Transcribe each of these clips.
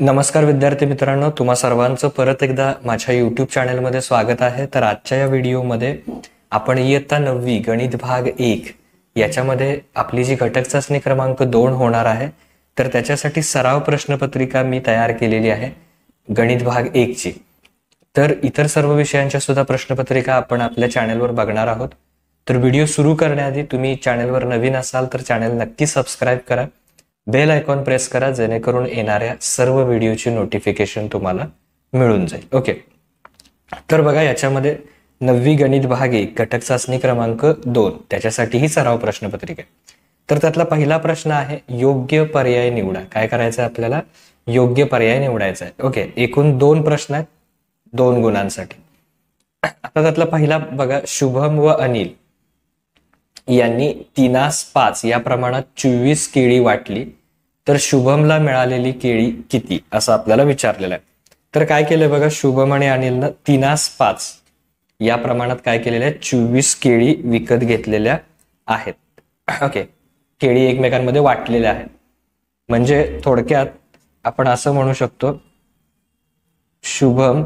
नमस्कार विद्यार्थी मित्रांनो तुम्हा सर्वांचं परत एकदा माझ्या यूट्यूब चॅनलमध्ये स्वागत आहे. तर आजच्या या व्हिडिओमध्ये आपण इयत्ता नववी गणित भाग एक याच्यामध्ये आपली जी घटक चाचणी क्रमांक दोन होणार आहे. तर त्याच्यासाठी सराव प्रश्नपत्रिका मी तयार केलेली आहे गणित भाग एकची तर इतर सर्व विषयांच्या सुद्धा प्रश्नपत्रिका आपण आपल्या चॅनलवर बघणार आहोत. तर व्हिडिओ सुरू करण्याआधी तुम्ही चॅनलवर नवीन असाल तर चॅनल नक्की सबस्क्राईब करा. बेल आयकॉन प्रेस करा जेणेकरून येणाऱ्या सर्व व्हिडिओची नोटिफिकेशन तुम्हाला मिळून जाईल. ओके. तर बघा याच्यामध्ये नववी गणित भाग एक घटक चाचणी क्रमांक दोन त्याच्यासाठी ही सराव प्रश्नपत्रिका आहे. तर त्यातला पहिला प्रश्न आहे योग्य पर्याय निवडा. काय करायचं आहे आपल्याला? योग्य पर्याय निवडायचा आहे. ओके एकूण दोन प्रश्न आहेत दोन गुणांसाठी. आता त्यातला पहिला बघा शुभम व अनिल यांनी तिनास पाच या प्रमाणात चोवीस केळी वाटली. तर शुभमला मिळालेली केळी किती? असं आपल्याला विचारलेलं आहे. तर काय केलंय बघा शुभम आणि अनिलनं तिनास पाच. या प्रमाणात काय केलेलं आहे? चोवीस केळी विकत घेतलेल्या आहेत. ओके केळी एकमेकांमध्ये वाटलेल्या आहेत. म्हणजे थोडक्यात आपण असं म्हणू शकतो शुभम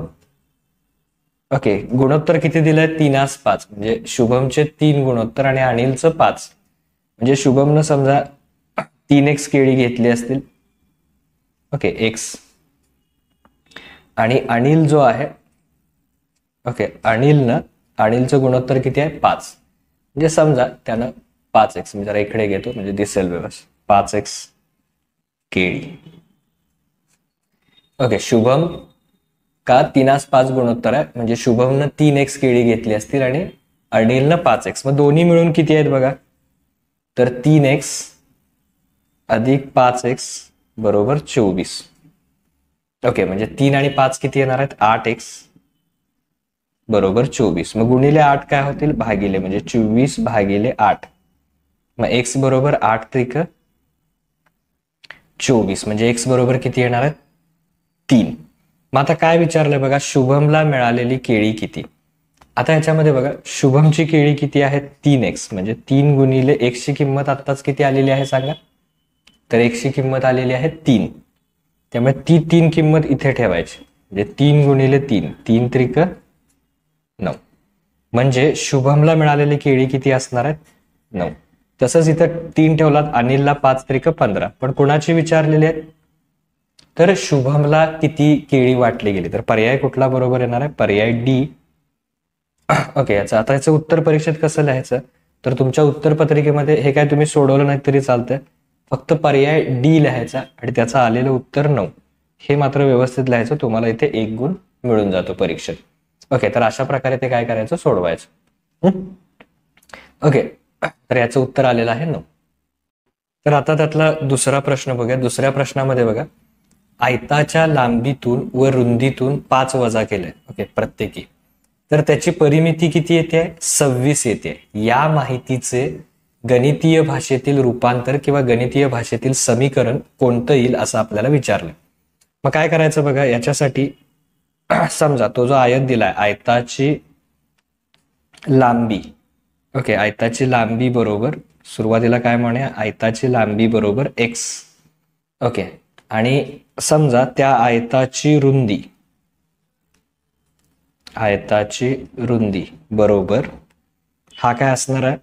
ओके गुणोत्तर किती दिलंय? तीनास पाच. म्हणजे शुभमचे तीन गुणोत्तर आणि अनिलचं पाच. म्हणजे शुभमनं समजा तीन एक्स केळी घेतली असतील. ओके एक्स आणि अनिल जो आहे ओके अनिलनं अनिलचं गुणोत्तर किती आहे? पाच. म्हणजे समजा त्यानं पाच एक्स मी जरा इकडे घेतो म्हणजे दिसेल व्यवस्थित. पाच एक्स केळी. ओके शुभम का तीनास पाच गुणोत्तर आहे? म्हणजे शुभमनं तीन एक्स केळी घेतली असतील आणि अनिलनं पाच एक्स मग दोन्ही मिळून किती आहेत बघा? तर तीन एक्स अधिक पाच एक्स बरोबर चोवीस. ओके म्हणजे तीन आणि पाच किती येणार आहेत? आठ एक्स बरोबर चोवीस. मग गुणिले आठ काय होतील? भागिले म्हणजे चोवीस भागिले आठ. मग एक्स बरोबर आठ त्रिक चोवीस. म्हणजे एक्स बरोबर किती येणार आहेत? तीन. मग आता काय विचारलंय बघा? शुभमला मिळालेली केळी किती? आता याच्यामध्ये बघा शुभमची केळी किती आहे तीन एक्स म्हणजे तीन गुणिले एक्सची किंमत आत्ताच किती आलेली आहे सांगा? तर एक्सची किंमत आलेली आहे तीन. त्यामुळे ती तीन किंमत इथे ठेवायची. म्हणजे तीन गुणिले तीन. तीन त्रिक नऊ. म्हणजे शुभमला मिळालेली केळी किती असणार आहेत? नऊ. तसंच इथं तीन ठेवलात. अनिलला पाच त्रिक पंधरा. पण कोणाची विचारलेली आहेत? तर शुभमला किती केळी वाटली गेली? तर पर्याय कुठला बरोबर येणार आहे? पर्याय डी. ओके याचं आता याचं उत्तर परीक्षेत कसं लिहायचं? तर तुमच्या उत्तर पत्रिकेमध्ये हे काय तुम्ही सोडवलं नाही तरी चालतंय. फक्त पर्याय डी लिहायचा आणि त्याचं आलेलं उत्तर नऊ. हे मात्र व्यवस्थित लिहायचं तुम्हाला इथे एक गुण मिळून जातो परीक्षेत. ओके तर अशा प्रकारे ते काय करायचं? सोडवायचं. ओके तर याचं उत्तर आलेलं आहे नऊ. तर आता त्यातला दुसरा प्रश्न बघा दुसऱ्या प्रश्नामध्ये बघा. आयताच्या लांबीतून व रुंदीतून पाच वजा केले ओके प्रत्येकी. तर त्याची परिमिती किती येते? सव्वीस येते. या माहितीचे गणितीय भाषेतील रूपांतर किंवा गणितीय भाषेतील समीकरण कोणतं येईल असं आपल्याला विचारलं. मग काय करायचं बघा याच्यासाठी समजा तो जो आयत दिलाय आयताची लांबी. ओके आयताची लांबी बरोबर सुरुवातीला काय म्हणे? आयताची लांबी बरोबर एक्स ओके आणि समजा त्या आयताची रुंदी आयताची रुंदी बरोबर हा काय असणार आहे?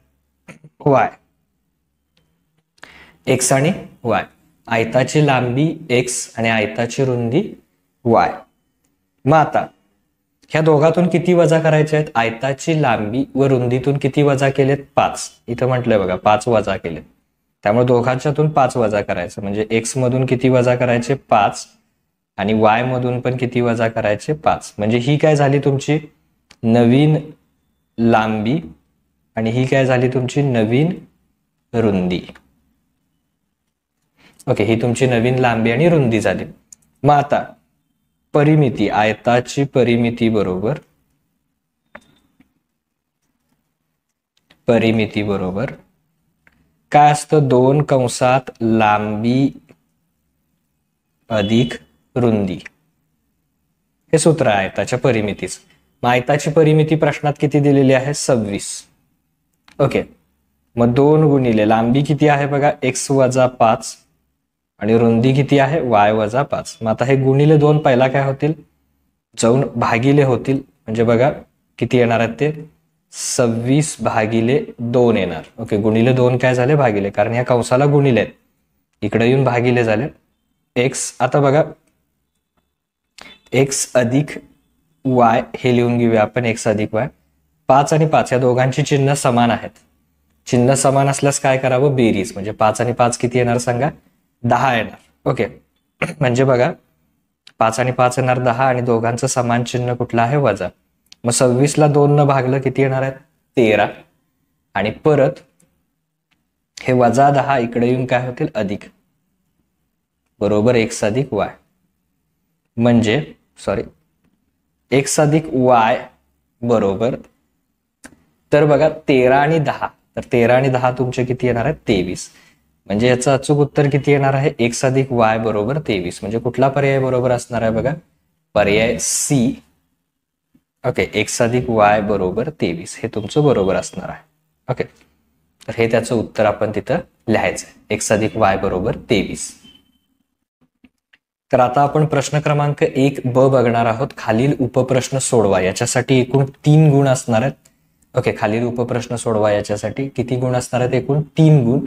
वाय. एक्स आणि वाय आयताची लांबी एक्स आणि आयताची रुंदी वाय मग आता ह्या दोघातून किती वजा करायचे आहेत? आयताची लांबी व रुंदीतून किती वजा केलेत? पाच. इथं म्हटलंय बघा पाच वजा केलेत. त्यामुळे दोघांच्यातून पाच वजा करायचं. म्हणजे एक्स मधून किती वजा करायचे? पाच. आणि वाय मधून पण किती वजा करायचे? पाच. म्हणजे ही काय झाली तुमची? नवीन लांबी आणि ही काय झाली तुमची? नवीन रुंदी. ओके ही तुमची नवीन लांबी आणि रुंदी झाली. मग आता परिमिती आयताची परिमिती बरोबर. परिमिती बरोबर. काय असतं? दोन कंसात लांबी अधिक रुंदी. हे सूत्र आहे आयताच्या परिमितीच. मग आयताची परिमिती प्रश्नात किती दिलेली आहे? सव्वीस. ओके. मग दोन गुणिले लांबी किती आहे बघा? एक्स वजा पाच आणि रुंदी किती आहे? वाय वजा पाच. मग आता हे गुणिले दोन पहिला काय होतील? जाऊन भागिले होतील. म्हणजे बघा किती येणार आहेत ते? सव्वीस भागिले दोन येणार. ओके गुणिले दोन काय झाले? भागिले. कारण ह्या कंसाला गुणिले आहेत. इकडे येऊन भागिले झाले. एक्स आता बघा. एक्स अधिक वाय हे लिहून घेऊया आपण एक्स अधिक वाय पाच आणि पाच या दोघांची चिन्ह समान आहेत. चिन्ह समान असल्यास काय करावं? बेरीज. म्हणजे पाच आणि पाच किती येणार सांगा? दहा येणार. ओके. म्हणजे बघा पाच आणि पाच येणार दहा आणि दोघांचं समान चिन्ह कुठलं आहे? वजा. मग सव्वीसला दोन न भागलं किती येणार आहेत? तेरा. आणि परत हे वजा दहा इकडे येऊन काय होतील? अधिक. बरोबर एक्स अधिक वाय. म्हणजे सॉरी एक्स अधिक वाय बरोबर तर बघा तेरा आणि दहा. तर तेरा आणि दहा तुमचे किती येणार आहे तेवीस. म्हणजे याचं अचूक उत्तर किती येणार आहे? एक्स अधिक वाय बरोबर तेवीस. म्हणजे कुठला पर्याय बरोबर असणार आहे बघा? पर्याय सी ओके एक्स अधिक वाय बरोबर तेवीस. हे तुमचं बरोबर असणार आहे. ओके तर हे त्याचं उत्तर आपण तिथं लिहायचं एक एक्स अधिक वाय बरोबर तेवीस. तर आता आपण प्रश्न क्रमांक एक ब बघणार आहोत. खालील उपप्रश्न सोडवा. याच्यासाठी एकूण तीन गुण असणार आहेत. ओके खालील उपप्रश्न सोडवा याच्यासाठी. किती गुण असणार आहेत एकूण? तीन गुण.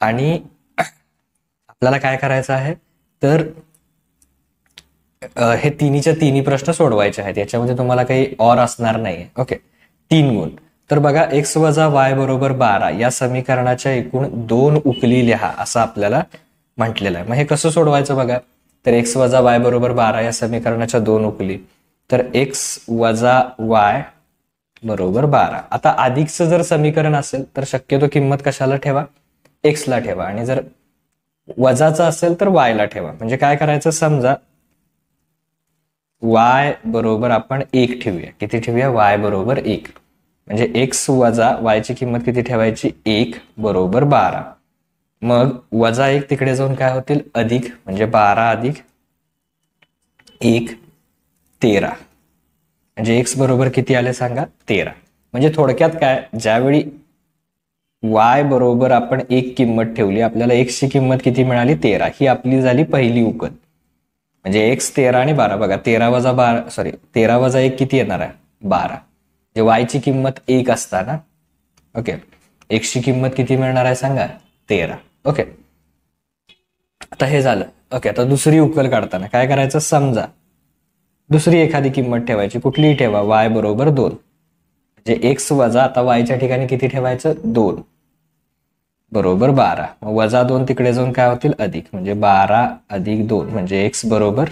आणि आपल्याला काय करायचं आहे? तर हे तिन्हीच्या तिन्ही प्रश्न सोडवायचे आहेत. याच्यामध्ये तुम्हाला काही ऑर असणार नाही ओके तीन गुण. तर बघा एक्स वजा वाय बरोबर बारा. या समीकरणाच्या एकूण दोन उकली लिहा असं आपल्याला म्हटलेलं आहे. मग हे कसं सोडवायचं बघा? तर एक्स वजा वाय बरोबर बारा या समीकरणाच्या दोन उकली. तर एक्स वजा वाय बरोबर बारा. आता अधिकचं जर समीकरण असेल तर शक्यतो किंमत कशाला ठेवा? एक्सला ठेवा. आणि जर वजाचा असेल तर वायला ठेवा. म्हणजे काय करायचं? समजा वाय बरोबर आपण एक ठेवूया. किती ठेवूया? वाय बरोबर एक. म्हणजे एक्स वजा वायची किंमत किती ठेवायची? एक बरोबर बारा. मग वजा एक तिकडे जाऊन काय होतील? अधिक. म्हणजे बारा अधिक एक तेरा. म्हणजे एक्स बरोबर किती आले सांगा? तेरा. म्हणजे थोडक्यात काय? ज्यावेळी वाय बरोबर आपण एक किंमत ठेवली आपल्याला एक्सची किंमत किती मिळाली? तेरा. ही आपली झाली पहिली उकल. म्हणजे एक्स तेरा आणि बारा. बघा तेरा वजा बारा सॉरी तेरा वजा एक किती येणार आहे? बारा. म्हणजे वायची किंमत एक असताना ओके एक्सची किंमत किती मिळणार आहे सांगा? तेरा. ओके आता हे झालं. ओके आता दुसरी उकल काढताना काय करायचं? समजा दुसरी एखादी किंमत ठेवायची कुठलीही ठेवा वाय बरोबर दोन. म्हणजे एक्स वजा आता वायच्या ठिकाणी किती ठेवायचं? दोन. बरोबर बारा. मग वजा दोन तिकडे जाऊन काय होतील? अधिक. म्हणजे बारा अधिक दोन म्हणजे एक्स बरोबर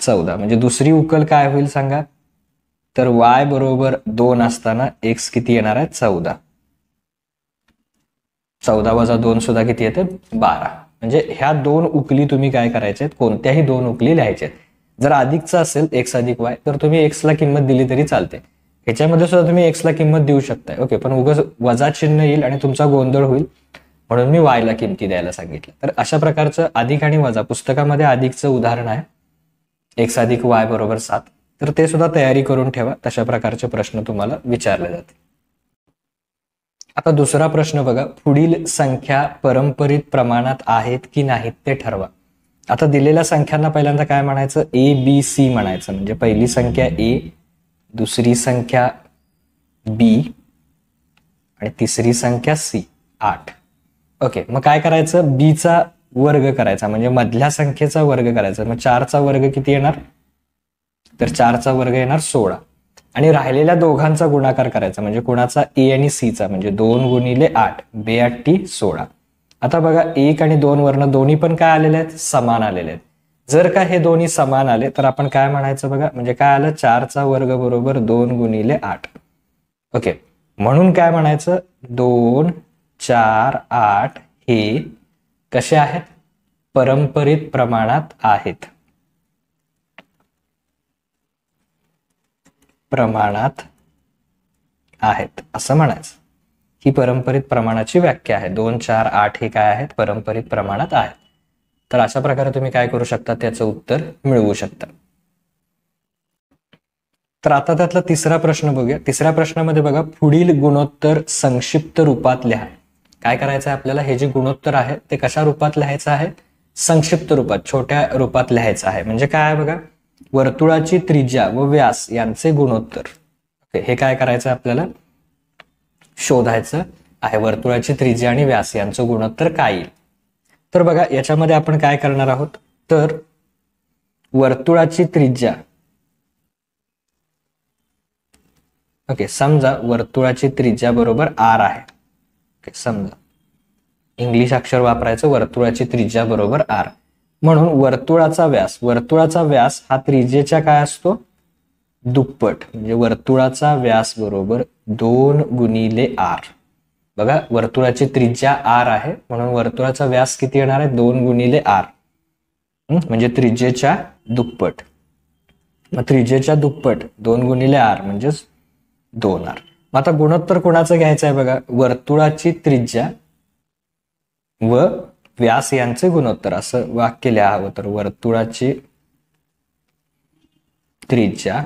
चौदा. म्हणजे दुसरी उकल काय होईल सांगा? तर वाय बरोबर दोन असताना एक्स किती येणार आहे? चौदा. चौदा वजा दोन सुद्धा किती येते? बारा. म्हणजे ह्या दोन उकली तुम्ही काय करायचे कोणत्याही दोन उकली लिहायचे जर अधिकचा असेल एक्स अधिक वाय तर तुम्ही एक्सला किंमत दिली तरी चालते ह्याच्यामध्ये सुद्धा तुम्ही एक्सला किंमत देऊ शकताय. ओके पण उगाच वजा चिन्ह येईल आणि तुमचा गोंधळ होईल. म्हणून मी वायला किमती द्यायला सांगितलं. तर अशा प्रकारचं अधिक आणि वजा पुस्तकामध्ये अधिकचं उदाहरण आहे. एक्स अधिक वाय बरोबर सात. तर ते सुद्धा तयारी करून ठेवा. तशा प्रकारचे प्रश्न तुम्हाला विचारले जाते आता दुसरा प्रश्न बघा. पुढील संख्या परंपरित प्रमाणात आहेत की नाहीत ते ठरवा. आता दिलेल्या संख्यांना पहिल्यांदा काय म्हणायचं? ए बी सी म्हणायचं. म्हणजे पहिली संख्या ए दुसरी संख्या बी आणि तिसरी संख्या सी आठ. ओके मग काय करायचं? बीचा वर्ग करायचा. म्हणजे मधल्या संख्येचा वर्ग करायचा. मग चारचा वर्ग किती येणार? तर चारचा वर्ग येणार सोळा. आणि राहिलेल्या दोघांचा गुणाकार करायचा. म्हणजे कोणाचा? ए आणि सीचा म्हणजे दोन गुणिले आठ. बे टी सोळा. आता बघा एक आणि दोन वर्ण दोन्ही पण काय आलेले आहेत? समान आलेले आहेत. जर का हे दोन्ही समान आले तर आपण काय म्हणायचं बघा? म्हणजे काय आलं? चारचा वर्ग बरोबर दोन गुणिले आठ. ओके. म्हणून काय म्हणायचं? दोन चार आठ हे कसे आहेत? परंपरित प्रमाणात आहेत. प्रमाणात आहेत. असं म्हणायचं. ही परंपरित प्रमाणाची व्याख्या आहे. दोन चार आठ हे काय आहेत? परंपरित प्रमाणात आहेत. तर अशा प्रकारे तुम्ही काय करू शकता? त्याचं उत्तर मिळवू शकता. तर आता त्यातला तिसरा प्रश्न बघूया. तिसऱ्या प्रश्नामध्ये बघा पुढील गुणोत्तर संक्षिप्त रूपात लिहा. काय करायचं आहे आपल्याला? हे जे गुणोत्तर आहे ते कशा रूपात लिहायचं आहे? संक्षिप्त रूपात छोट्या रूपात लिहायचं आहे. म्हणजे काय आहे बघा? वर्तुळाची त्रिज्या व व्यास यांचे गुणोत्तर. हे काय करायचं आपल्याला? शोधायचं आहे. वर्तुळाची त्रिज्या आणि व्यास यांचं गुणोत्तर काय येईल? तर बघा याच्यामध्ये आपण काय करणार आहोत? तर वर्तुळाची त्रिज्या. ओके समजा वर्तुळाची त्रिज्या बरोबर आर आहे. ओके समजा. इंग्लिश अक्षर वापरायचं वर्तुळाची त्रिज्या बरोबर आर. म्हणून वर्तुळाचा व्यास वर्तुळाचा व्यास हा त्रिज्येच्या काय असतो? दुप्पट म्हणजे वर्तुळाचा व्यास बरोबर दोन गुणिले आर. बघा वर्तुळाची त्रिज्या आर आहे म्हणून वर्तुळाचा व्यास किती येणार आहे? दोन गुणिले आर. म्हणजे त्रिज्येच्या दुप्पट. मग त्रिज्येच्या दुप्पट दोन गुणिले आर म्हणजेच दोन आर. मग आता गुणोत्तर कोणाचं घ्यायचं आहे बघा? वर्तुळाची त्रिज्या व व्यास यांचे गुणोत्तर. असं वाक्य लिहावं तर वर्तुळाची त्रिज्या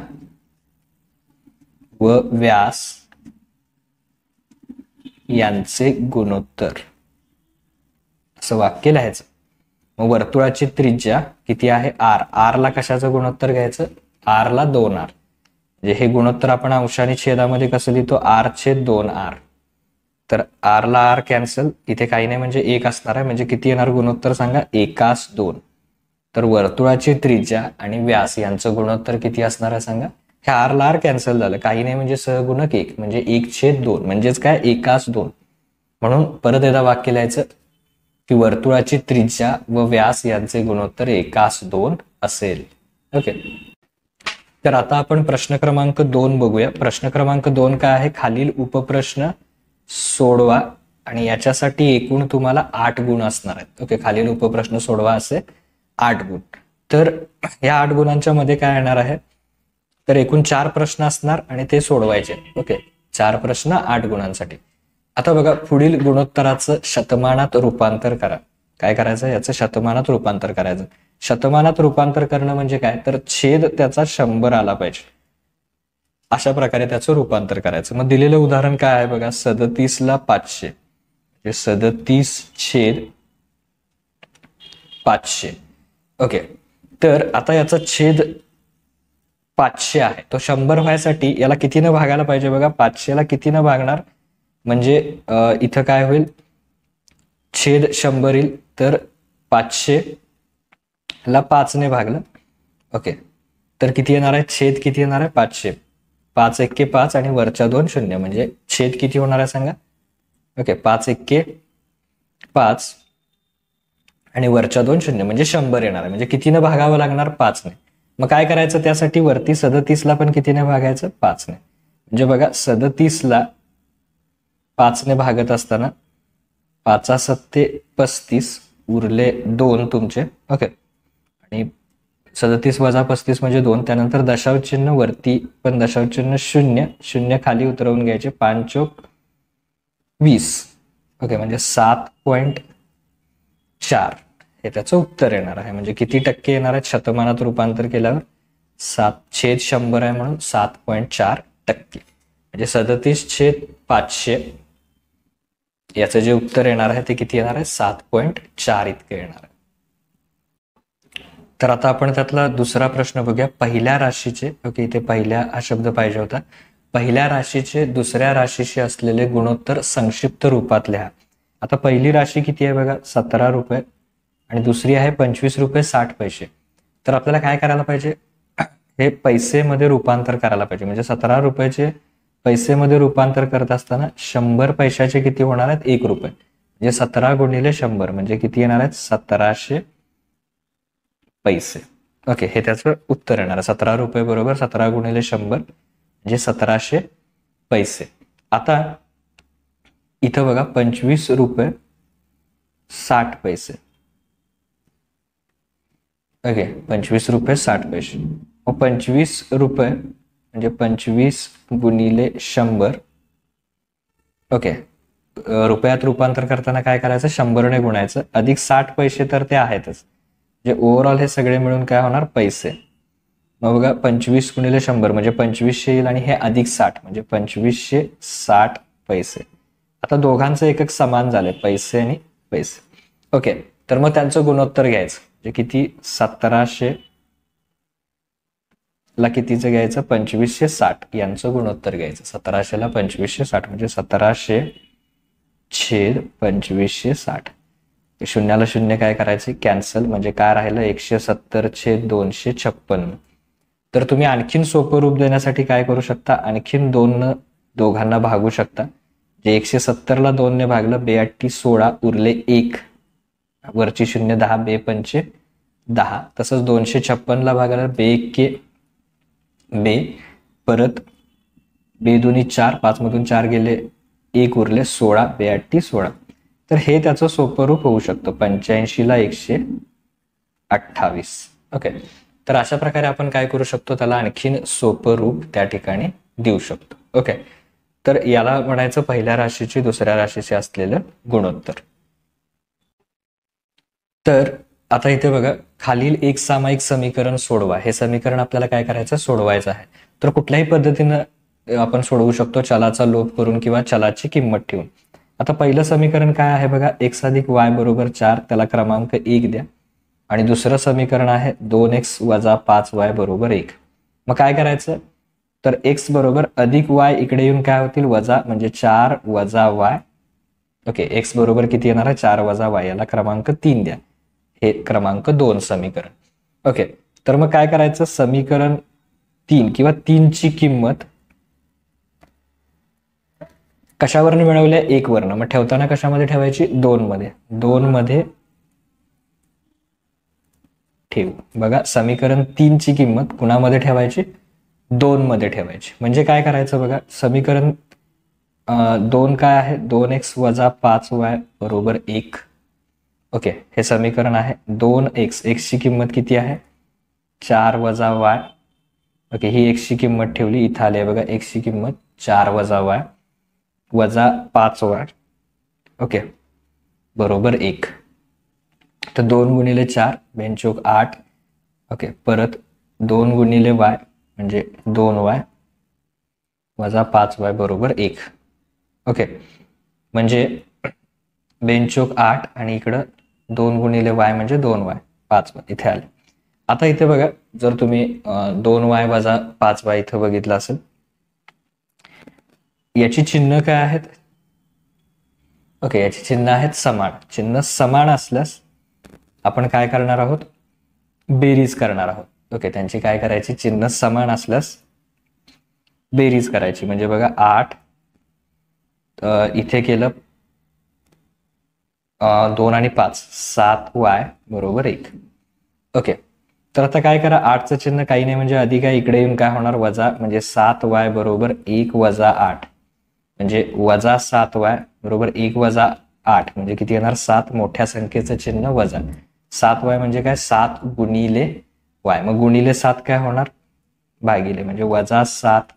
व व्यास यांचे गुणोत्तर. असं वाक्य लिहायचं. मग वर्तुळाची त्रिज्या किती आहे? आर. आर ला कशाचं गुणोत्तर घ्यायचं? आर ला दोन आर. म्हणजे हे गुणोत्तर आपण अंशाने छेदामध्ये कसं लिहितो? आर छेद दोन आर. तर आर ला आर कॅन्सल. इथे काही नाही म्हणजे एक असणार आहे. म्हणजे किती येणार गुणोत्तर सांगा? एकास दोन. तर वर्तुळाची त्रिज्या आणि व्यास यांचं गुणोत्तर किती असणार आहे सांगा? हे आर ला आर कॅन्सल झालं. काही नाही म्हणजे सहगुणक एक म्हणजे एक छेद दोन म्हणजेच काय? एकास दोन. म्हणून परत एकदा वाक्य लिहायचं. की वर्तुळाची त्रिज्या व व्यास यांचे गुणोत्तर एकास दोन असेल. ओके. तर आता आपण प्रश्न क्रमांक दोन बघूया. प्रश्न क्रमांक दोन काय आहे? खालील उपप्रश्न सोडवा आणि याच्यासाठी एकूण तुम्हाला आठ गुण असणार आहेत. ओके खालील उपप्रश्न सोडवा असे आठ गुण. तर या आठ गुणांच्या मध्ये काय येणार आहे? तर एकूण चार प्रश्न असणार आणि ते सोडवायचे. ओके चार प्रश्न आठ गुणांसाठी. आता बघा पुढील गुणोत्तराचं शतमानात रूपांतर करा. काय करायचं? याचं शतमानात रूपांतर करायचं. शतमानात रूपांतर करणं म्हणजे काय? तर छेद त्याचा शंभर आला पाहिजे. अशा प्रकारे त्याचं रूपांतर करायचं. मग दिलेलं उदाहरण काय आहे बघा? सदतीस ला पाचशे. म्हणजे सदतीस छेद पाचशे. ओके तर आता याचा छेद पाचशे आहे. तो शंभर व्हायसाठी याला कितीनं भागायला पाहिजे बघा? पाचशेला कितीनं भागणार? म्हणजे इथं काय होईल? छेद शंभर येईल तर पाचशे ला पाचने भागलं. ओके. तर किती येणार आहे? छेद किती येणार आहे? पाचशे. पाच एक्के पाच आणि वरच्या दोन शून्य. म्हणजे छेद किती होणार आहे सांगा? ओके. पाच एक्के पाच आणि वरच्या दोन शून्य. म्हणजे शंभर येणार आहे. म्हणजे कितीनं भागावं लागणार? पाचने. मग काय करायचं त्यासाठी? वरती सदतीसला पण कितीने भागायचं? पाचने. म्हणजे बघा सदतीसला पाचने भागत असताना पाचा सत्ते पस्तीस उरले दोन तुमचे. ओके. आणि सदतीस वजा पस्तीस म्हणजे दोन. त्यानंतर दशांश चिन्ह वरती पण दशांश चिन्ह शून्य. शून्य खाली उतरवून घ्यायचे. पाचोक वीस. ओके म्हणजे सात पॉइंट चार. हे त्याचं उत्तर येणार आहे. म्हणजे किती टक्के येणार आहे शतमानात रूपांतर केल्यावर सात छेद शंभर आहे म्हणून सात पॉईंट चार टक्के. म्हणजे सदतीस छेद पाचशे याचं जे उत्तर येणार आहे ते किती येणार आहे? सात पॉईंट चार इतके येणार आहे. तर आता आपण त्यातला दुसरा प्रश्न बघूया. पहिल्या राशीचे ओके इथे पहिल्या हा शब्द पाहिजे होता. पहिल्या राशीचे दुसऱ्या राशीशी असलेले गुणोत्तर संक्षिप्त रूपात लिहा आता पहिली राशी किती आहे बघा? सतरा रुपये. आणि दुसरी आहे पंचवीस रुपये साठ पैसे. तर आपल्याला काय करायला पाहिजे? हे पैसेमध्ये रूपांतर करायला पाहिजे. म्हणजे सतरा रुपयाचे पैसेमध्ये रूपांतर करत असताना शंभर पैशाचे किती होणार आहेत? एक रुपये. म्हणजे सतरा गुणिले शंभर म्हणजे किती येणार आहेत? सतराशे पैसे. ओके हे त्याचं उत्तर येणार आहे. सतरा रुपये बरोबर सतरा गुणिले शंभर म्हणजे सतराशे पैसे. आता इथं बघा पंचवीस रुपये साठ पैसे. ओके पंचवीस रुपये साठ पैसे. मग पंचवीस रुपये म्हणजे पंचवीस गुणिले शंभर. ओके रुपयात रूपांतर करताना काय करायचं? शंभरने गुणायचं. अधिक साठ पैसे तर ते आहेतच. म्हणजे ओव्हरऑल हे सगळे मिळून काय होणार? पैसे. मग बघा पंचवीस गुणिले शंभर म्हणजे पंचवीसशे येईल आणि हे अधिक साठ म्हणजे पंचवीसशे साठ पैसे. आता दोघांचं एकक समान झाले पैसे आणि पैसे. ओके तर मग त्यांचं गुणोत्तर घ्यायचं. म्हणजे किती? सतराशे. ला कितीचं घ्यायचं? पंचवीसशे साठ. यांचं गुणोत्तर घ्यायचं. सतराशेला पंचवीसशे साठ म्हणजे सतराशे छेद पंचवीसशे साठ. शून्याला शून्य काय करायचे? कॅन्सल. म्हणजे काय राहिलं? एकशे सत्तर छेद दोनशे छप्पन. तर तुम्ही आणखीन सोपं रूप देण्यासाठी काय करू शकता? आणखीन दोन दोघांना भागू शकता. जे एकशे सत्तरला दोनने भागलं बे सोळा उरले एक. वरची शून्य दहा बे पंचे दहा. तसंच दोनशे छप्पनला भागाला बे के बे परत बे दोन्ही चार पाच मधून चार गेले एक उरले सोळा बे सोळा. तर हे त्याचं सोपं रूप होऊ शकतं. पंच्याऐंशीला एकशे अठ्ठावीस. ओके तर अशा प्रकारे आपण काय करू शकतो? त्याला आणखीन सोपं रूप त्या ठिकाणी देऊ शकतो. ओके तर याला म्हणायचं पहिल्या राशीची दुसऱ्या राशीचे असलेलं गुणोत्तर. तर आता इथे बघा खालील एक सामायिक समीकरण सोडवा. हे समीकरण आपल्याला काय करायचं? सोडवायचं आहे. तर कुठल्याही पद्धतीनं आपण सोडवू शकतो चलाचा लोप करून किंवा चलाची किंमत ठेवून. आता पहिलं समीकरण काय आहे बघा? एक्स अधिक वाय बरोबर चार त्याला क्रमांक एक द्या. आणि दुसरं समीकरण आहे दोन एक्स वजा पाच वाय बरोबर एक. मग काय करायचं? तर एक्स बरोबर अधिक वाय इकडे येऊन काय होतील? वजा म्हणजे चार वजा वाय ओके एक्स बरोबर किती येणार आहे? चार वजा वाय याला क्रमांक तीन द्या. हे क्रमांक दोन समीकरण. ओके तर मग काय करायचं? समीकरण तीन किंवा तीनची किंमत कशावरनं मिळवल्या एक वर्ण मग ठेवताना कशामध्ये ठेवायची? दोन मध्ये दोन मध्ये ठेवू. बघा समीकरण तीनची किंमत कुणामध्ये ठेवायची? दोन मध्ये ठेवायची. म्हणजे काय करायचं बघा? समीकरण दोन काय आहे? दोन एक्स वजा पाच वाय बरोबर एक. ओके हे समीकरण आहे. दोन एक्स एक्सची किंमत किती आहे? चार वजा वाय ओके ही एक्सची किंमत ठेवली इथं आली आहे बघा एक्सची किंमत चार वजा वाय वजा पाच वाय ओके बरोबर एक. तर दोन गुणिले चार बेंचोक आठ. ओके परत दोन गुणिले वाय म्हणजे दोन वाय वजा पाच वाय बरोबर एक. ओके म्हणजे बेंचोक आठ आणि इकडं दोन गुणिले वाय म्हणजे दोन वाय पाच वाय इथे आले. आता इथे बघा जर तुम्ही दोन वाय वजा पाच वाय इथं बघितलं असेल याची चिन्ह काय आहेत? ओके याची चिन्ह आहेत समान. चिन्ह समान असल्यास आपण काय करणार आहोत? बेरीज करणार आहोत. ओके त्यांची काय करायची? चिन्ह समान असल्यास बेरीज करायची. म्हणजे बघा आठ इथे केलं दोन आणि पाच. सात वाय बरोबर एक. ओके. तर आता काय करा आठचं चिन्ह काही नाही म्हणजे अधिक आहे इकडे येऊन काय होणार? वजा म्हणजे सात वाय बरोबर एक वजा आठ. म्हणजे वजा सात वाय बरोबर एक वजा आठ. म्हणजे किती येणार? सात. मोठ्या संख्येचं चिन्ह वजा. सात वाय म्हणजे काय? सात गुणिले वाय. मग गुणिले सात काय होणार? भागिले. म्हणजे वजा सात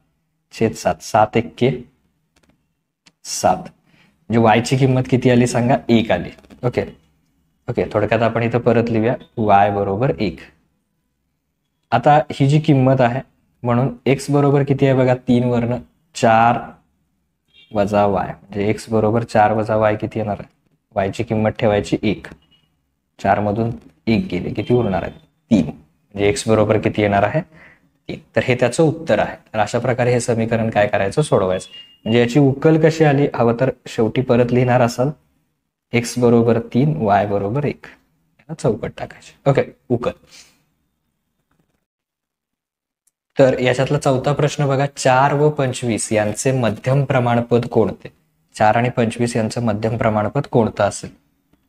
छेद सात. सात एक्के सात. म्हणजे वायची किंमत किती आली सांगा? एक आली. ओके ओके थोडक्यात आपण इथं परत लिहूया. वाय बरोबर एक. आता ही जी किंमत आहे म्हणून एक्स बरोबर किती आहे बघा? तीन वर्ण चार वजा वाय म्हणजे एक्स बरोबर चार वजा वाय किती येणार आहे? वायची किंमत ठेवायची एक. चार मधून एक गेले. किती उरणार आहे? तीन. म्हणजे एक्स बरोबर किती येणार आहे? तीन. तर हे त्याचं उत्तर आहे. तर अशा प्रकारे हे समीकरण काय करायचं? सोडवायचं. म्हणजे याची उकल कशी आली? हवं तर शेवटी परत लिहिणार असाल. एक्स बरोबर तीन वाय बरोबर एक. चौकट टाकायची. ओके उकल. तर याच्यातला चौथा प्रश्न बघा. चार व पंचवीस यांचे मध्यम प्रमाणपद कोणते? चार आणि पंचवीस यांचं मध्यम प्रमाणपद कोणतं असेल?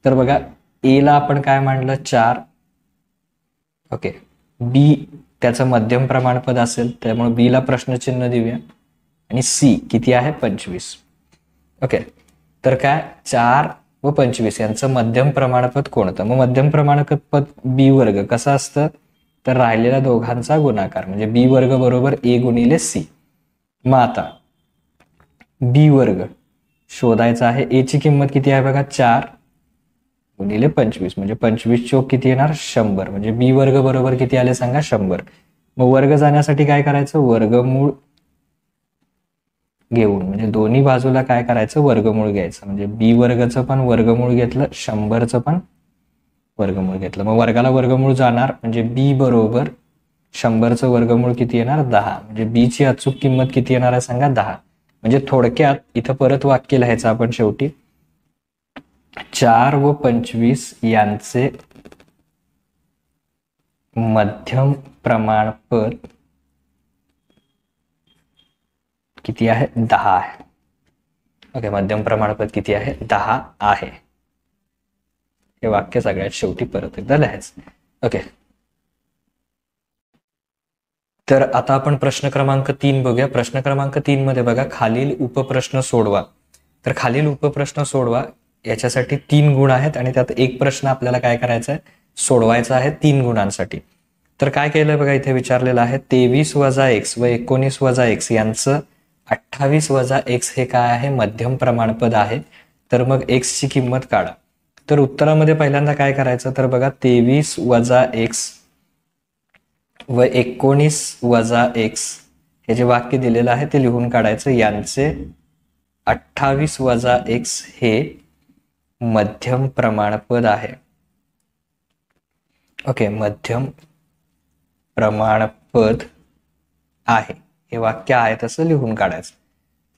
तर बघा ए ला आपण काय मांडलं? चार. ओके बी त्याचं मध्यम प्रमाणपद असेल. त्यामुळे बी ला प्रश्नचिन्ह देऊया. आणि सी किती आहे? पंचवीस. ओके तर काय? चार व पंचवीस. यांचं मध्यम प्रमाणपद कोणतं? मग मध्यम प्रमाणपद बी वर्ग कसं असतं? तर राहिलेल्या दोघांचा गुणाकार म्हणजे बी वर्ग बरोबर ए गुणिले सी. मग आता बी वर्ग शोधायचा आहे. ए ची किंमत किती आहे बघा? चार गुणिले पंचवीस. म्हणजे पंचवीस चोक किती येणार? शंभर. म्हणजे बी वर्ग बरोबर किती आले सांगा? शंभर. मग वर्ग जाण्यासाठी काय करायचं? वर्गमूळ घेऊन. म्हणजे दोन्ही बाजूला काय करायचं? वर्गमूळ घ्यायचं. म्हणजे बी वर्गचं पण वर्गमूळ घेतलं शंभरचं पण वर्गमूळ घेतलं. मग वर्गाला वर्गमूळ जाणार. म्हणजे बी बरोबर शंभरचं वर्गमूळ किती येणार? दहा. म्हणजे बी ची अचूक किंमत किती येणार आहे सांगा? दहा. म्हणजे थोडक्यात इथं परत वाक्य लिहायचं आपण शेवटी. चार व पंचवीस यांचे मध्यम प्रमाणपद किती आहे? दहा आहे. ओके मध्यम प्रमाणपद किती आहे? दहा आहे. हे वाक्य सगळ्यात शेवटी परत एकदा लिहायचं. ओके. तर आता आपण प्रश्न क्रमांक तीन बघूया. प्रश्न क्रमांक तीन मध्ये बघा खालील उपप्रश्न सोडवा. तर खालील उपप्रश्न सोडवा. याच्यासाठी तीन गुण आहेत आणि त्यात एक प्रश्न आपल्याला काय करायचा आहे सोडवायचा आहे तीन गुणांसाठी. तर काय केलं बघा इथे विचारलेलं आहे. तेवीस वजा एक्स व एकोणीस वजा एक्स यांचं अठ्ठावीस वजा एक्स हे काय आहे? मध्यम प्रमाणपद आहे. तर मग एक्सची किंमत काढा. तर उत्तरामध्ये पहिल्यांदा काय करायचं? तर बघा तेवीस वजा एक्स व एकोणीस वजा एक्स हे जे वाक्य दिलेलं आहे ते लिहून काढायचं. यांचे अठ्ठावीस वजा एक्स हे मध्यम प्रमाणपद आहे. ओके मध्यम प्रमाणपद आहे. हे वाक्य आहे तसं लिहून काढायचं.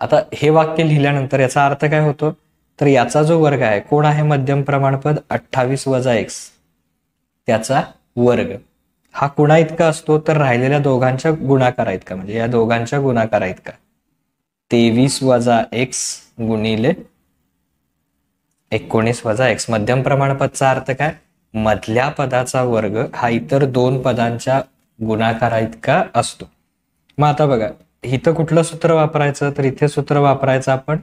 आता हे वाक्य लिहिल्यानंतर याचा अर्थ काय होतो? तर याचा जो वर्ग आहे कोण आहे मध्यम प्रमाणपद? अठ्ठावीस वजा एक्स. त्याचा वर्ग. हा कुणा इतका असतो? तर राहिलेल्या दोघांच्या गुणाकारा इतका म्हणजे या दोघांच्या गुणाकारा इतका तेवीस वजा एक्स गुणिले एकोणीस वजा एक्स. मध्यम प्रमाणपदचा अर्थ काय? मधल्या पदाचा वर्ग हा इतर दोन पदांच्या गुणाकारा इतका असतो. मग आता बघा इथं कुठलं सूत्र वापरायचं? तर इथे सूत्र वापरायचं आपण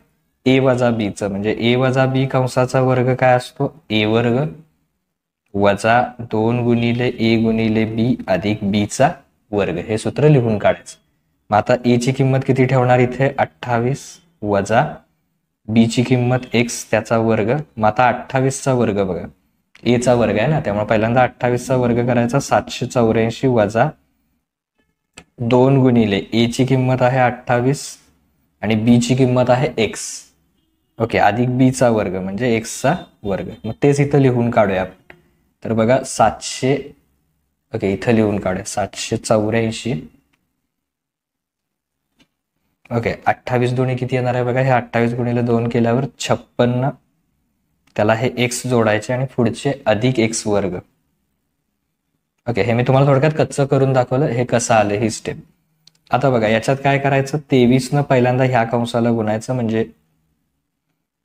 ए वजा बीचं. म्हणजे ए वजा बी कंसाचा वर्ग काय असतो? ए वर्ग वजा दोन गुणिले ए गुणिले बी अधिक बीचा वर्ग. हे सूत्र लिहून काढायचं. मग आता ए ची किंमत किती ठेवणार इथे? अठ्ठावीस वजा बी ची किंमत एक्स त्याचा वर्ग. मग आता अठ्ठावीसचा वर्ग बघा. ए चा वर्ग आहे ना त्यामुळे पहिल्यांदा अठ्ठावीसचा वर्ग करायचा. सातशे चौऱ्याऐंशी वजा दोन गुणिले ए ची किंमत आहे अठ्ठावीस आणि बी ची किंमत आहे एक्स ओके अधिक बी चा वर्ग म्हणजे एक्सचा वर्ग. मग तेच इथं लिहून काढूया आपण. तर बघा सातशे ओके इथं लिहून काढूया. सातशे चौऱ्याऐंशी. ओके अठ्ठावीस दोन्ही किती येणार आहे बघा? हे अठ्ठावीस गुणिले दोन केल्यावर छप्पन्न. त्याला हे एक्स जोडायचे आणि पुढचे अधिक एक्स वर्ग. ओके हे मी तुम्हाला थोडक्यात कच्चं करून दाखवलं हे कसं आलं ही स्टेप आता बघा याच्यात काय करायचं? तेवीस न पहिल्यांदा ह्या कंसाला गुणायचं म्हणजे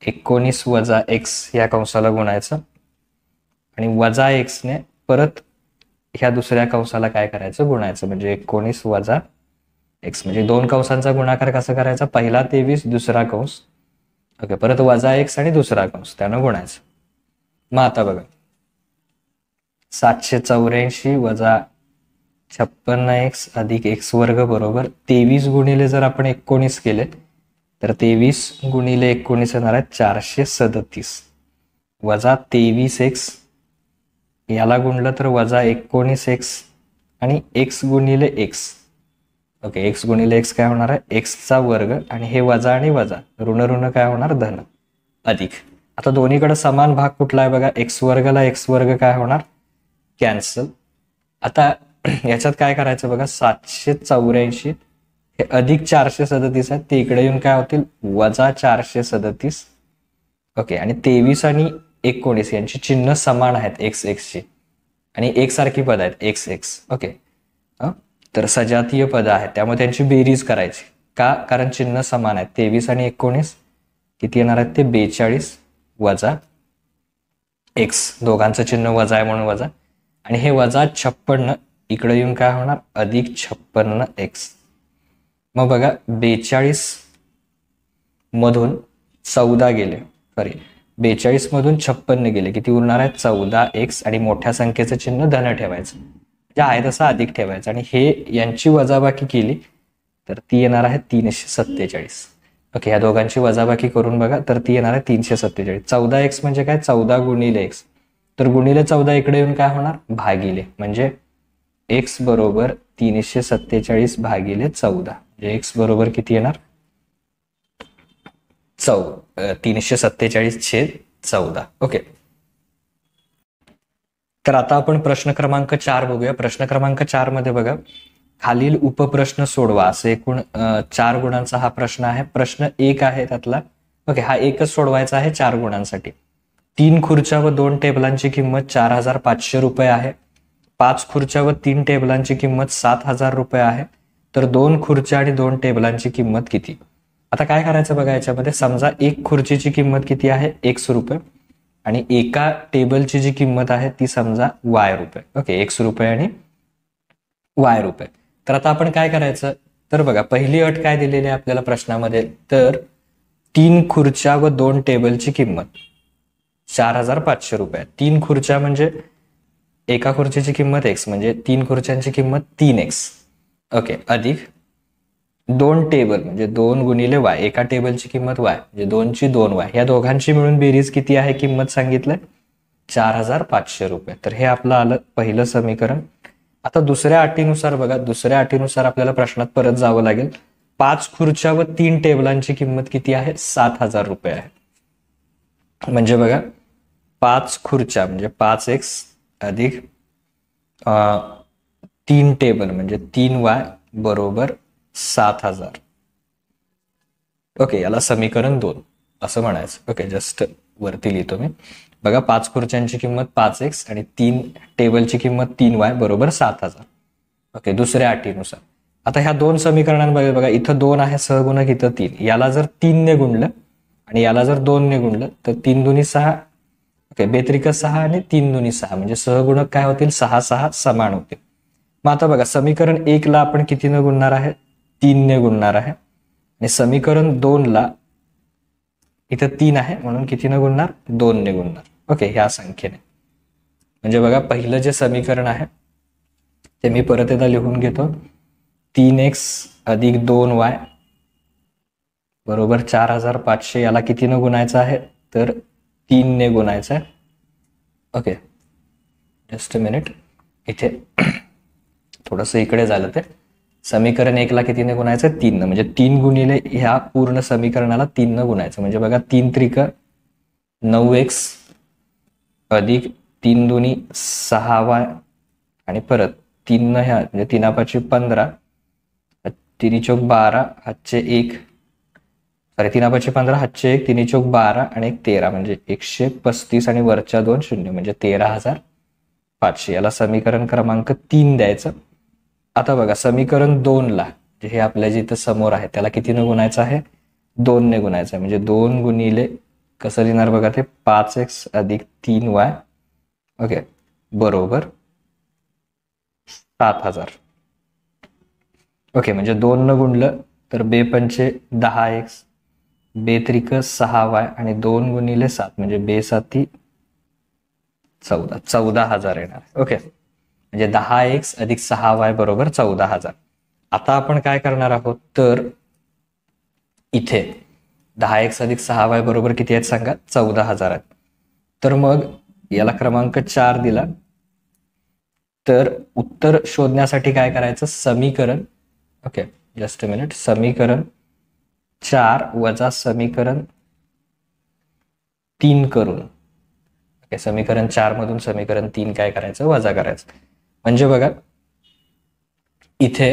एकोणीस वजा एक्स या कंसाला गुणायचं. आणि वजा एक्सने परत ह्या दुसऱ्या कंसाला काय करायचं? गुणायचं म्हणजे एकोणीस वजा एक्स म्हणजे दोन कंसांचा गुणाकार कसा करायचा? पहिला तेवीस दुसरा कंस. ओके परत वजा एक्स आणि दुसरा कंस. त्यानं गुणायचं. मग आता बघा. सातशे चौऱ्याऐंशी वजा छप्पन्न एक्स अधिक एक्स वर्ग बरोबर तेवीस गुणिले जर आपण एकोणीस केले तर तेवीस गुणिले एकोणीस येणार आहे चारशे सदतीस. वजा तेवीस एक्स याला गुणलं तर वजा एकोणीस एक्स आणि एक्स गुणिले एक्स. ओके एक्स गुणिले एक्स काय होणार आहे? एक्सचा वर्ग आणि हे वजा आणि वजा ऋण ऋण काय होणार? धन अधिक. आता दोन्हीकडे समान भाग कुठला आहे बघा? एक्स वर्गला एक्स वर्ग काय होणार? कॅन्सल. आता याच्यात काय करायचं बघा सातशे चौऱ्याऐंशी हे अधिक चारशे सदतीस आहेत ते इकडे येऊन काय होतील? वजा चारशे सदतीस. ओके आणि तेवीस आणि एकोणीस यांची चिन्ह समान आहेत एक्स एक्सची. आणि एक सारखी पद आहेत एक्स एक्स. ओके. तर सजातीय पद आहेत त्यामुळे त्यांची बेरीज करायची. का? कारण चिन्ह समान आहेत. तेवीस आणि एकोणीस किती येणार आहेत ते? बेचाळीस वजा एक्स. दोघांचं चिन्ह वजा आहे म्हणून वजा. आणि हे वजा छप्पन्न. इकडे येऊन काय होणार? अधिक छप्पन्न एक्स मग बघा बेचाळीस मधून चौदा गेले. सॉरी बेचाळीस मधून छप्पन्न गेले. किती उरणार आहे? चौदा एक्स आणि मोठ्या संख्येचं चिन्ह धन ठेवायचं. म्हणजे आहे तसं अधिक ठेवायचं. आणि हे यांची वजाबाकी केली तर ती येणार आहे तीनशे सत्तेचाळीस. ओके ह्या दोघांची वजाबाकी करून बघा तर ती येणार आहे तीनशे सत्तेचाळीस. चौदा एक्स म्हणजे काय? चौदा गुणिले एक्स तर गुणिले चौदा इकडे येऊन काय होणार? भागिले. म्हणजे एक्स बरोबर तीनशे सत्तेचाळीस भागिले चौदा. म्हणजे एक्स बरोबर किती येणार? चौ तीनशे सत्तेचाळीस छेद चौदा. ओके. तर आता आपण प्रश्न क्रमांक चार बघूया. प्रश्न क्रमांक चारमध्ये बघा. खालील उपप्रश्न सोडवा. असे एकूण चार गुणांचा हा प्रश्न आहे. प्रश्न एक आहे त्यातला. ओके हा एकच सोडवायचा आहे चार गुणांसाठी. तीन खुर्च्या व दोन टेबलांची किंमत चार हजार पाचशे रुपये आहे. पाच खुर्च्या व तीन टेबलांची किंमत सात हजार रुपये आहे. तर दोन खुर्च्या आणि दोन टेबलांची किंमत किती? आता काय करायचं बघा याच्यामध्ये समजा एक खुर्चीची किंमत किती आहे? एकशे रुपये. आणि एका टेबलची जी किंमत आहे ती समजा वाय रुपये. ओके एकशे रुपये आणि वाय रुपये. तर आता आपण काय करायचं? तर बघा पहिली अट काय दिलेली आहे आपल्याला प्रश्नामध्ये? तर तीन खुर्च्या व दोन टेबलची किंमत. चार हजार पाचशे रुपये. तीन खुर्च्या म्हणजे एका खुर्चीची किंमत एक्स म्हणजे तीन खुर्च्यांची किंमत तीन एक्स ओके अधिक दोन टेबल म्हणजे दोन गुणिले वाय एका टेबलची किंमत वाय म्हणजे दोनची दोन वाय या दोघांची मिळून बेरीज किती आहे किंमत सांगितलंय? चार हजार पाचशे रुपये. तर हे आपलं आलं पहिलं समीकरण. आता दुसऱ्या अटीनुसार बघा दुसऱ्या अटीनुसार आपल्याला प्रश्नात परत जावं लागेल. पाच खुर्च्या व तीन टेबलांची किंमत किती आहे? सात हजार रुपये आहे. म्हणजे बघा पाच खुर्च्या म्हणजे पाच एक्स अधिक तीन टेबल म्हणजे तीन वाय बरोबर सात हजार. ओके याला समीकरण दोन असं म्हणायचं. ओके जस्ट वरती लिहितो मी. बघा पाच खुर्च्यांची किंमत पाच एक्स आणि तीन टेबलची किंमत तीन वाय बरोबर सात हजार. ओके दुसऱ्या अटीनुसार. आता ह्या दोन समीकरणांमध्ये बघा इथं दोन आहे सहगुणक इथं तीन. याला जर तीनने गुणलं आणि याला जर दोनने गुणलं तर तीन दोन्ही सहा ओके बेत्रिक सहा आणि तीन दोन्ही सहा. म्हणजे सहगुणक काय होतील? सहा सहा समान होतील. मग आता बघा समीकरण एक ला आपण कितीने गुणणार आहे? तीनने गुणणार आहे. आणि समीकरण दोन ला इथं तीन आहे म्हणून कितीने गुणणार? दोनने गुणणार. ओके ह्या संख्येने. म्हणजे बघा पहिलं जे समीकरण आहे ते मी परत एकदा लिहून घेतो. तीन एक्स अधिक दोन वाय बरोबर चार हजार पाचशे याला कितीनं गुणायचं आहे? तर तीनने गुणायचं आहे. ओके जस्ट अ मिनिट इथे थोडंसं इकडे झालं ते. समीकरण एकला कितीने गुणायचं? तीननं. म्हणजे तीन गुणिले ह्या पूर्ण समीकरणाला तीननं गुणायचं. म्हणजे बघा तीन त्रिक नऊ एक्स अधिक तीन दोन्ही सहा वाय आणि परत तीननं ह्या म्हणजे तीनापाची पंधरा तिन्ही चौक बारा हातचे एक सॉरी पाचशे पंधरा हातचे एक तिन्ही चौक बारा आणि एक तेरा म्हणजे एकशे पस्तीस आणि वरच्या दोन शून्य म्हणजे तेरा हजार पाचशे. याला समीकरण क्रमांक तीन द्यायचं. आता बघा समीकरण दोनला जे हे आपल्या जे इथं समोर आहे त्याला कितीने गुणायचं आहे? दोनने गुणायचं आहे. म्हणजे दोन गुणिले कसं लिहिणार बघा ते? पाच एक्स अधिक तीन वाय. ओके बरोबर. सात हजार. ओके म्हणजे दोन न गुणलं तर बे पंचे दहा एक्स बेत्रिक सहा वाय आणि दोन गुणिले सात म्हणजे बेसाती चौदा चौदा हजार येणार ओके म्हणजे दहा एक्स अधिक सहा वाय बरोबर चौदा हजार. आता आपण काय करणार आहोत? तर इथे दहा एक्स अधिक सहा वाय बरोबर किती आहेत सांगा? चौदा हजार आहेत. तर मग याला क्रमांक चार दिला. तर उत्तर शोधण्यासाठी काय करायचं? समीकरण. ओके जस्ट अ मिनिट समीकरण चार वजा समीकरण तीन करून. ओके समीकरण चार मधून समीकरण तीन काय करायचं? वजा करायचं. म्हणजे बघा इथे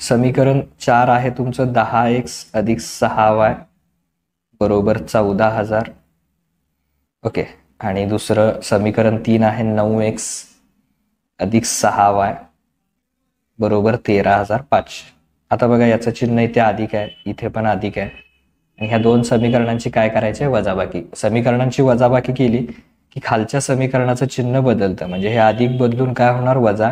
समीकरण चार आहे तुमचं दहा एक्स अधिक सहा वाय बरोबर चौदा हजार. ओके आणि दुसरं समीकरण तीन आहे नऊ एक्स अधिक सहा वाय बरोबर तेरा हजार पाचशे. आता बघा याचं चिन्ह इथे अधिक आहे इथे पण अधिक आहे. आणि ह्या दोन समीकरणांची काय करायचे वजाबाकी. समीकरणांची वजाबाकी केली की खालच्या समीकरणाचं चिन्ह बदलतं. म्हणजे हे अधिक बदलून काय होणार? वजा.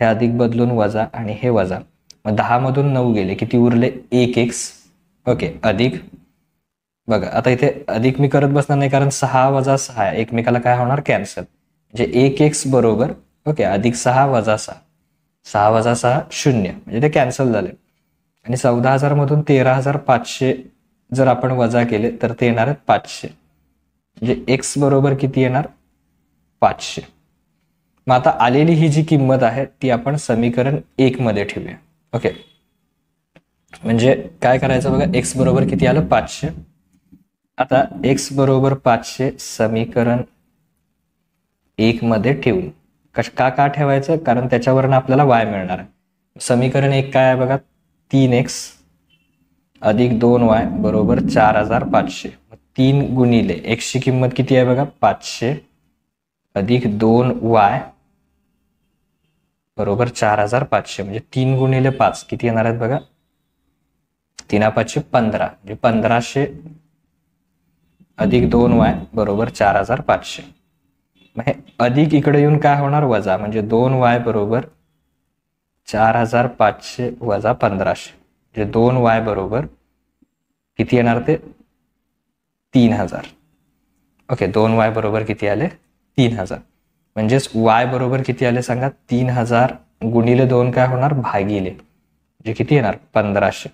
हे अधिक बदलून वजा आणि हे वजा. मग दहा मधून नऊ गेले. किती उरले? एक एक्स. ओके अधिक. बघा आता इथे अधिक मी करत बसणार नाही कारण सहा वजा सहा एकमेकाला काय होणार? कॅन्सल. म्हणजे एक एक्स बरोबर ओके अधिक सहा वजा सहा. सहा वजा सहा शून्य. म्हणजे ते कॅन्सल झाले. आणि चौदा हजार मधून तेरा हजार पाचशे जर आपण वजा केले तर ते येणार आहेत पाचशे. म्हणजे एक्स बरोबर किती येणार? पाचशे. मग आता आलेली ही जी किंमत आहे ती आपण समीकरण एक मध्ये ठेवूया. ओके. म्हणजे काय करायचं बघा एक्स बरोबर किती आलं? पाचशे. आता एक्स बरोबर पाचशे समीकरण एक मध्ये ठेवून का का ठेवायचं? कारण त्याच्यावरनं आपल्याला वाय मिळणार आहे. समीकरण एक काय आहे बघा? तीन एक्स अधिक दोन वाय बरोबर चार हजार पाचशे. तीन गुणिले एक्सची किंमत किती आहे बघा? पाचशे अधिक दोन वाय बरोबर चार हजार पाचशे. म्हणजे तीन गुणिले पाच किती येणार आहेत बघा? तीना पाचशे पंधरा. म्हणजे पंधराशे अधिक दोन वाय बरोबर चार हजार पाचशे. हे अधिक इकडे येऊन काय होणार? वजा. म्हणजे दोन वाय बरोबर चार हजार पाचशे वजा पंधराशे. म्हणजे दोन वाय बरोबर किती येणार ते? तीन हजार ओके दोन वाय बरोबर किती आले? तीन हजार म्हणजेच वाय बरोबर किती आले सांगा? तीन हजार गुणिले दोन काय होणार? भागिले. म्हणजे किती येणार? पंधराशे.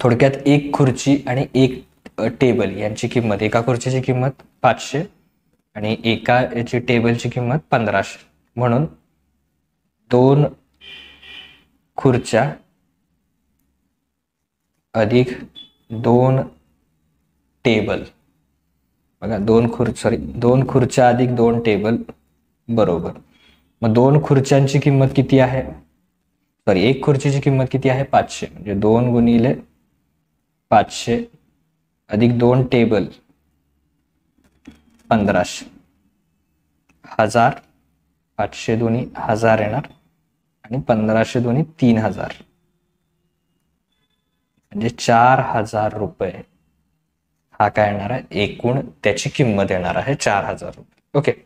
थोडक्यात एक खुर्ची आणि एक टेबल यांची किंमत. एका खुर्चीची किंमत पाचशे आणि एका याची टेबलची किंमत पंधराशे. म्हणून दोन खुर्च्या अधिक दोन टेबल. बघा दोन खुर् सॉरी दोन खुर्च्या अधिक दोन टेबल बरोबर. मग दोन खुर्च्यांची किंमत किती आहे? सॉरी एक खुर्चीची किंमत किती आहे? पाचशे. म्हणजे दोन गुणिले पाचशे अधिक दोन टेबल. पंधराशे. हजार पाचशे दोन्ही हजार येणार आणि पंधराशे दोन्ही तीन हजार. म्हणजे चार हजार रुपये. हा काय येणार आहे? एकूण त्याची किंमत येणार आहे चार हजार रुपये. ओके.